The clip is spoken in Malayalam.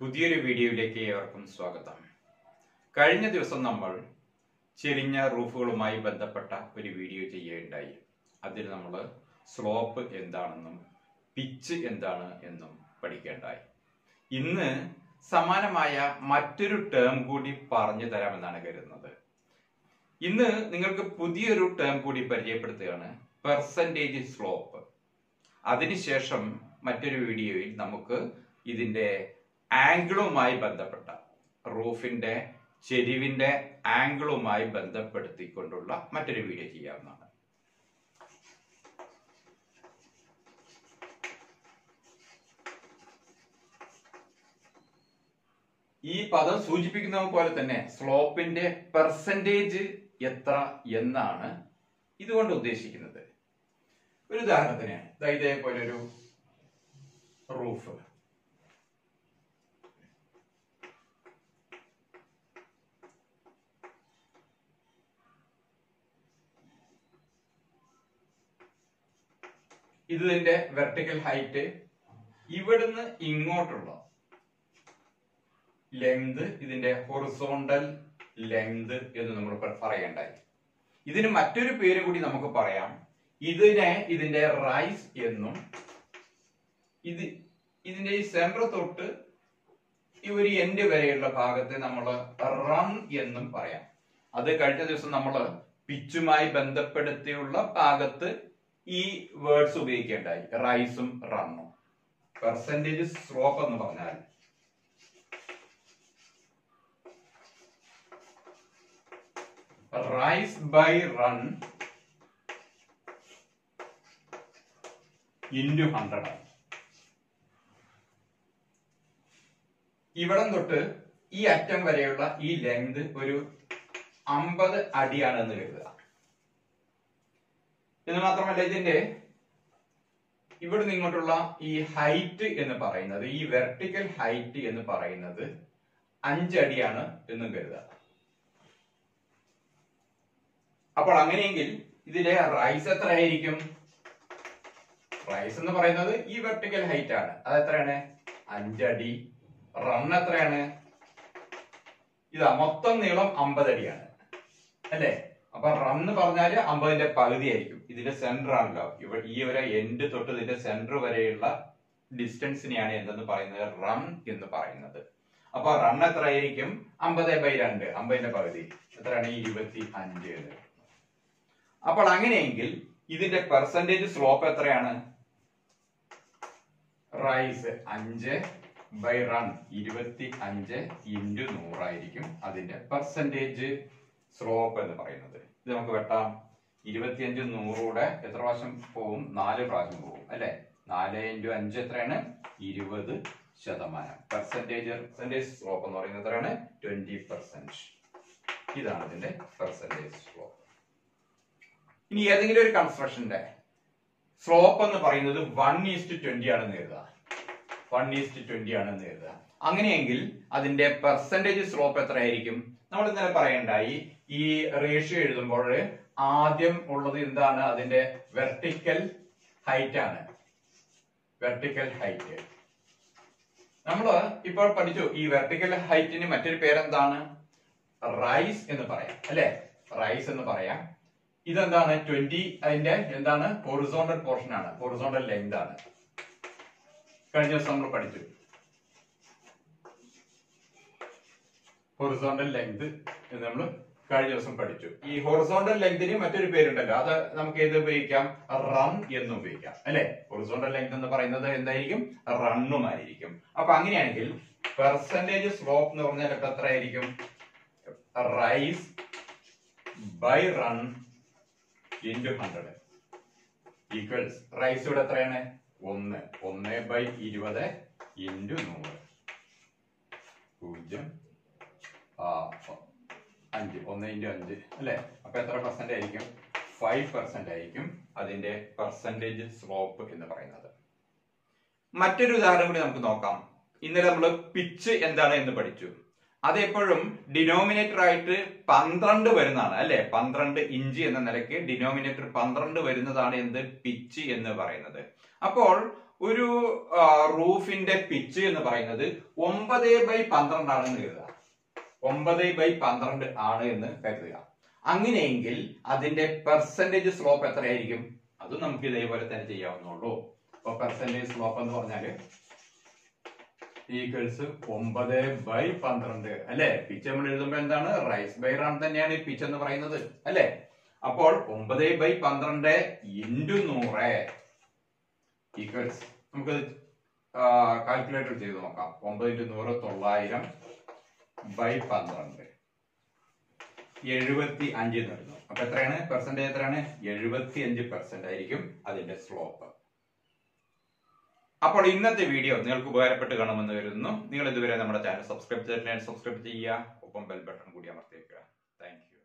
പുതിയൊരു വീഡിയോയിലേക്ക് ഏവർക്കും സ്വാഗതം. കഴിഞ്ഞ ദിവസം നമ്മൾ ചെരിഞ്ഞ റൂഫുകളുമായി ബന്ധപ്പെട്ട ഒരു വീഡിയോ ചെയ്യുകയുണ്ടായി. അതിൽ നമ്മൾ സ്ലോപ്പ് എന്താണെന്നും പിച്ച് എന്താണ് എന്നും പഠിക്കേണ്ടായി ഇന്ന് സമാനമായ മറ്റൊരു ടേം കൂടി പറഞ്ഞു തരാമെന്നാണ് കരുതുന്നത്. ഇന്ന് നിങ്ങൾക്ക് പുതിയൊരു ടേം കൂടി പരിചയപ്പെടുത്തുകയാണ് പെർസെന്റേജ് സ്ലോപ്പ് അതിനുശേഷം മറ്റൊരു വീഡിയോയിൽ നമുക്ക് ഇതിന്റെ ആംഗിളുമായി ബന്ധപ്പെട്ട റൂഫിന്റെ ചെരിവിന്റെ ആംഗിളുമായി ബന്ധപ്പെടുത്തിക്കൊണ്ടുള്ള മറ്റൊരു വീഡിയോ ചെയ്യാവുന്നതാണ്. ഈ പദം സൂചിപ്പിക്കുന്ന പോലെ തന്നെ സ്ലോപ്പിന്റെ പെർസെന്റേജ് എത്ര എന്നാണ് ഇതുകൊണ്ട് ഉദ്ദേശിക്കുന്നത്. ഒരു ഉദാഹരണത്തിന് ഇതേപോലെ ഒരു റൂഫ്. ഇതിന്റെ വെർട്ടിക്കൽ ഹൈറ്റ് ഇവിടുന്ന് ഇങ്ങോട്ടുള്ള ലെങ്ത് ഇതിന്റെ ഹൊറിസോണ്ടൽ ലെങ്ത് എന്ന് നമ്മൾ പറയേണ്ടായി. ഇതിന് മറ്റൊരു പേര് കൂടി നമുക്ക് പറയാം. ഇതിനെ ഇതിന്റെ റൈസ് എന്നും ഇത് ഇതിന്റെ ഈ സെന്റർ തൊട്ട് ഈ ഒരു എൻഡ് വരെയുള്ള ഭാഗത്തെ നമ്മൾ റൺ എന്നും പറയാം. അത് കഴിഞ്ഞ ദിവസം നമ്മൾ പിച്ചുമായി ബന്ധപ്പെടുത്തിയുള്ള ഭാഗത്ത് ഈ വേർഡ്സ് ഉപയോഗിക്കേണ്ടായി. റൈസും റണ്ണും പെർസെന്റേജ് സ്ലോപ്പ് എന്ന് പറഞ്ഞാൽ rise by run into hundred ആണ്. ഇവിടം തൊട്ട് ഈ അറ്റം വരെയുള്ള ഈ ലെങ്ത് ഒരു അമ്പത് അടിയാണ് എന്ന് കരുതുക. എന്ന് മാത്രമല്ല ഇതിന്റെ ഇവിടുന്ന് ഇങ്ങോട്ടുള്ള ഈ ഹൈറ്റ് എന്ന് പറയുന്നത് ഈ വെർട്ടിക്കൽ ഹൈറ്റ് എന്ന് പറയുന്നത് അഞ്ചടിയാണ് എന്നും കരുതുക. അപ്പോൾ അങ്ങനെയെങ്കിൽ ഇതിലെ റൈസ് എത്രയായിരിക്കും? റൈസ് എന്ന് പറയുന്നത് ഈ വെർട്ടിക്കൽ ഹൈറ്റ് ആണ്. അത് എത്രയാണ്? അഞ്ചടി. റൺ എത്രയാണ്? ഇതാ മൊത്തം നീളം അമ്പത് അടിയാണ് അല്ലേ അപ്പൊ റൺ പറഞ്ഞാൽ അമ്പതിന്റെ പകുതി ആയിരിക്കും ഇതിന്റെ സെന്റർ ആണല്ലോ. ഇവ ഈ ഒരു എൻഡ് തൊട്ട് ഇതിന്റെ സെന്റർ വരെയുള്ള ഡിസ്റ്റൻസിനെയാണ് എന്തെന്ന് പറയുന്നത്? റൺ എന്ന് പറയുന്നത്. അപ്പൊ റൺ എത്രയായിരിക്കും? അമ്പത് ബൈ രണ്ട്. അമ്പതിന്റെ പകുതി. എത്രയാണ്? ഇരുപത്തി അഞ്ച് അപ്പോൾ അങ്ങനെയെങ്കിൽ ഇതിന്റെ പെർസെന്റേജ് സ്ലോപ്പ് എത്രയാണ്? റൈസ് അഞ്ച് ബൈ റൺ ഇരുപത്തി അഞ്ച് ഇന്റു നൂറായിരിക്കും അതിന്റെ പെർസെന്റേജ് സ്ലോപ്പ് എന്ന് പറയുന്നത്. ഇത് നമുക്ക് വെട്ടാം. ഇരുപത്തിയഞ്ച് നൂറൂടെ എത്ര പ്രാവശ്യം പോവും? നാല് പ്രാവശ്യം പോവും അല്ലെ? നാല് ഇന്റു അഞ്ച് എത്രയാണ്? ഇരുപത് ശതമാനം. പെർസെന്റേജ് പെർസെന്റേജ് സ്ലോപ്പ് എന്ന് പറയുന്നത് എത്രയാണ്? ട്വന്റി പെർസെന്റ് ഇതാണ് ഇതിന്റെ പെർസെന്റേജ് സ്ലോപ്പ് ഇനി ഏതെങ്കിലും ഒരു കൺസ്ട്രക്ഷന്റെ സ്ലോപ്പ് എന്ന് പറയുന്നത് വൺ ഈസ്റ്റ് ട്വന്റി ആണെന്ന് എഴുതുക. വൺ ഈസ്റ്റ് ട്വന്റി ആണെന്ന് എഴുതുക. അങ്ങനെയെങ്കിൽ അതിന്റെ പെർസെന്റേജ് സ്ലോപ്പ് എത്രയായിരിക്കും? നമ്മൾ ഇന്നലെ പറയണ്ടായി ഈ റേഷ്യോ എഴുതുമ്പോൾ ആദ്യം ഉള്ളത് എന്താണ്? അതിന്റെ വെർട്ടിക്കൽ ഹൈറ്റ് ആണ്. വെർട്ടിക്കൽ ഹൈറ്റ് നമ്മൾ ഇപ്പോൾ പഠിച്ചു. ഈ വെർട്ടിക്കൽ ഹൈറ്റിന് മറ്റൊരു പേരെന്താണ്? റൈസ് എന്ന് പറയാം. അല്ലെ? റൈസ് എന്ന് പറയാം. ഇതെന്താണ്? ട്വന്റി അതിന്റെ എന്താണ്? ഹൊറിസോണ്ടൽ പോർഷൻ ആണ്. ഹൊറിസോണ്ടൽ ലെങ്ത് ആണ്. കഴിഞ്ഞ ദിവസം നമ്മൾ പഠിച്ചു. ഹൊറിസോണ്ടൽ ലെങ്ത് എന്ന് നമ്മൾ കഴിഞ്ഞ ദിവസം പഠിച്ചു. ഈ ഹൊറിസോണ്ടൽ ലെങ്തിന് മറ്റൊരു പേരുണ്ടല്ലോ. അത് നമുക്ക് ഏത് ഉപയോഗിക്കാം? റൺ എന്ന് ഉപയോഗിക്കാം. അല്ലെ? ഹൊറിസോണ്ടൽ ലെങ്ത് എന്ന് പറയുന്നത് എന്തായിരിക്കും? റണ്ണുമായിരിക്കും അപ്പൊ അങ്ങനെയാണെങ്കിൽ പെർസെന്റേജ് സ്ലോപ്പ് എന്ന് പറഞ്ഞാൽ ഇപ്പൊ എത്രയായിരിക്കും? Rise by run into hundred equals rise ഇവിടെ എത്രയാണ്? ഒന്ന്. ഒന്ന് ബൈ ഇരുപത് ഇന്റു നൂറ്. പൂജ്യം. ആ, അഞ്ച്. ഒന്ന് ഇന്റു അഞ്ച്. അല്ലെ? അപ്പൊ എത്ര പെർസെന്റ് ആയിരിക്കും? ഫൈവ് പെർസെന്റ് ആയിരിക്കും അതിന്റെ പെർസെന്റേജ് സ്ലോപ്പ് എന്ന് പറയുന്നത്. മറ്റൊരു ഉദാഹരണം കൂടി നമുക്ക് നോക്കാം. ഇന്നലെ നമ്മൾ പിച്ച് എന്താണ് എന്ന് പഠിച്ചു. അത് എപ്പോഴും ഡിനോമിനേറ്റർ ആയിട്ട് പന്ത്രണ്ട് വരുന്നതാണ്. അല്ലെ? പന്ത്രണ്ട് ഇഞ്ച് എന്ന നിലയ്ക്ക് ഡിനോമിനേറ്റർ പന്ത്രണ്ട് വരുന്നതാണ് എന്ത്? പിച്ച് എന്ന് പറയുന്നത്. അപ്പോൾ ഒരു റൂഫിന്റെ പിച്ച് എന്ന് പറയുന്നത് ഒമ്പത് ബൈ പന്ത്രണ്ട് ആണെന്ന് കരുതുക. ഒമ്പത് ബൈ പന്ത്രണ്ട് ആണ് എന്ന് കരുതുക. അങ്ങനെയെങ്കിൽ അതിന്റെ പെർസെന്റേജ് സ്ലോപ്പ് എത്രയായിരിക്കും? അത് നമുക്ക് ഇതേപോലെ തന്നെ ചെയ്യാവുന്നുള്ളൂ അപ്പൊ പെർസെന്റേജ് സ്ലോപ്പ് എന്ന് പറഞ്ഞാൽ ഈക്വൽസ് ഒമ്പത് ബൈ പന്ത്രണ്ട്. അല്ലെ? പിച്ച് നമ്മൾ എഴുതുമ്പോൾ എന്താണ്? റൈസ് ബൈ റൺ തന്നെയാണ് ഈ പിച്ച് എന്ന് പറയുന്നത്. അല്ലെ? അപ്പോൾ ഒമ്പത് ബൈ പന്ത്രണ്ട് ഇന്റു നൂറ് ഈക്വൽസ് നമുക്ക് കാൽക്കുലേറ്റർ ചെയ്ത് നോക്കാം. ഒമ്പത് ഇന്റു നൂറ് തൊള്ളായിരം ബൈ പന്ത്രണ്ട്. എഴുപത്തി അഞ്ച് വരുന്നു. അപ്പൊ എത്രയാണ്? പെർസെന്റേജ് എത്രയാണ്? എഴുപത്തി അഞ്ച് പെർസെന്റ് ആയിരിക്കും അതിന്റെ സ്ലോപ്പ് അപ്പോൾ ഇന്നത്തെ വീഡിയോ നിങ്ങൾക്ക് ഉപകാരപ്പെട്ട് കാണുമെന്ന് കരുതുന്നു. നിങ്ങൾ ഇതുവരെ നമ്മുടെ ചാനൽ സബ്സ്ക്രൈബ് ചെയ്തിട്ടില്ലെങ്കിൽ സബ്സ്ക്രൈബ് ചെയ്യുക. ഒപ്പം ബെൽ ബട്ടൺ കൂടി അമർത്തി വെക്കുക അമർത്തിയേക്കുക